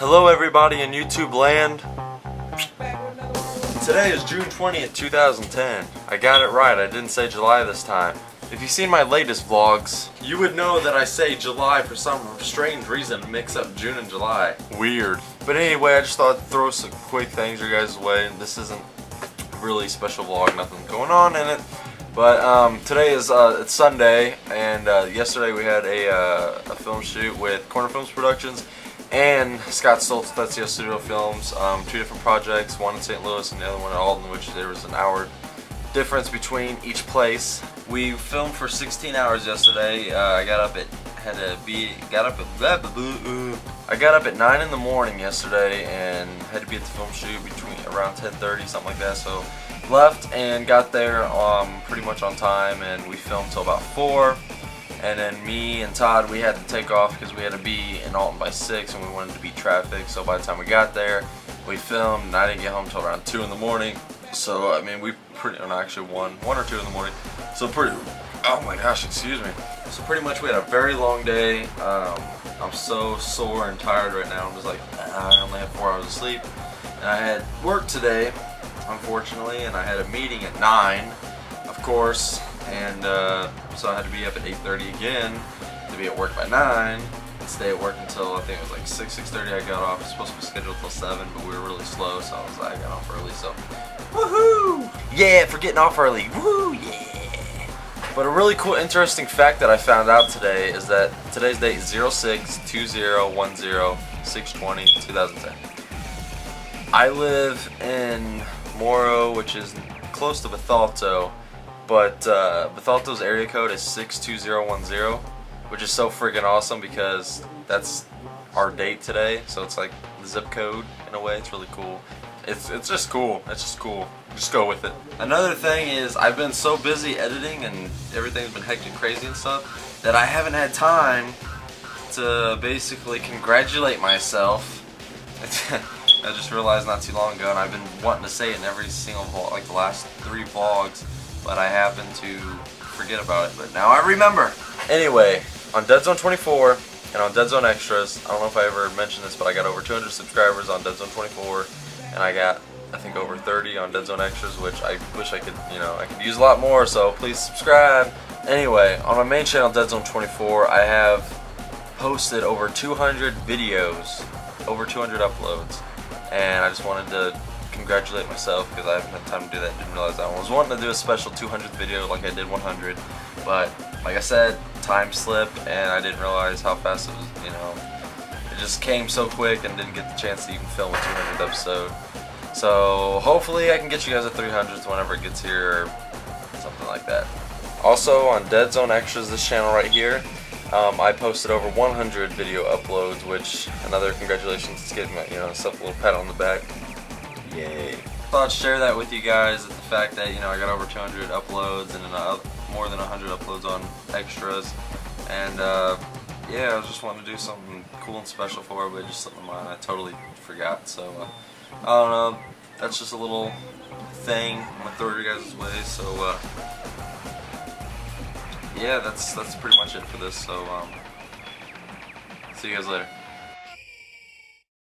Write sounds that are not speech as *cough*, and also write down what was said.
Hello everybody in YouTube land. Today is June 20th, 2010. I got it right, I didn't say July this time. If you've seen my latest vlogs, you would know that I say July for some strange reason, mix up June and July. Weird. But anyway, I just thought I'd throw some quick things your guys' way. This isn't really special vlog, nothing going on in it. But um, today is uh, it's Sunday, and uh, yesterday we had a, uh, a film shoot with Corner Films Productions and Scott Stoltz Tetsio Studio Films. Um, two different projects, one in St. Louis and the other one in Alton, which there was an hour difference between each place. We filmed for 16 hours yesterday. Uh, I got up at had to be got up at blah, blah, blah, I got up at 9 in the morning yesterday and had to be at the film shoot between around 10:30 something like that. So left and got there um, pretty much on time and we filmed till about 4 and then me and Todd we had to take off because we had to be in Alton by 6 and we wanted to beat traffic. So by the time we got there we filmed and I didn't get home till around 2 in the morning. So I mean we pretty no, actually 1 1 or 2 in the morning. So pretty oh my gosh excuse me. So pretty much we had a very long day. Um, I'm so sore and tired right now. I'm just like I only have 4 hours of sleep. And I had work today unfortunately, and I had a meeting at 9, of course, and uh, so I had to be up at 8.30 again to be at work by 9, and stay at work until I think it was like 6, 6.30 I got off. It was supposed to be scheduled till 7, but we were really slow, so I was like, I got off early, so woohoo! Yeah, for getting off early, woohoo, yeah! But a really cool, interesting fact that I found out today is that today's date is 06 2010 620 2010. I live in Moro, which is close to Bethalto, but uh, Bethalto's area code is 62010, which is so freaking awesome because that's our date today, so it's like the zip code in a way. It's really cool. It's, it's just cool. It's just cool. Just go with it. Another thing is I've been so busy editing and everything's been hectic crazy and stuff that I haven't had time to basically congratulate myself *laughs* I just realized not too long ago, and I've been wanting to say it in every single vlog, like the last three vlogs, but I happen to forget about it, but now I remember. Anyway, on Dead Zone 24 and on Dead Zone Extras, I don't know if I ever mentioned this, but I got over 200 subscribers on Dead Zone 24, and I got, I think, over 30 on Dead Zone Extras, which I wish I could, you know, I could use a lot more, so please subscribe. Anyway, on my main channel, Dead Zone 24, I have posted over 200 videos, over 200 uploads and I just wanted to congratulate myself because I haven't had time to do that. Didn't realize I was wanting to do a special 200th video like I did 100, but like I said, time slipped and I didn't realize how fast it was. You know, it just came so quick and didn't get the chance to even film a 200th episode. So hopefully I can get you guys a 300th whenever it gets here or something like that. Also on Dead Zone Extras, this channel right here, um, I posted over 100 video uploads, which another congratulations to getting my, you know, myself a little pat on the back. Yay. Thought I'd share that with you guys, the fact that, you know, I got over 200 uploads and more than 100 uploads on extras. And, uh, yeah, I was just wanting to do something cool and special for it, but just something mine I totally forgot. So, uh, I don't know, that's just a little thing I'm going to throw your guys' way. So, uh, yeah, that's that's pretty much it for this. So, um, see you guys later.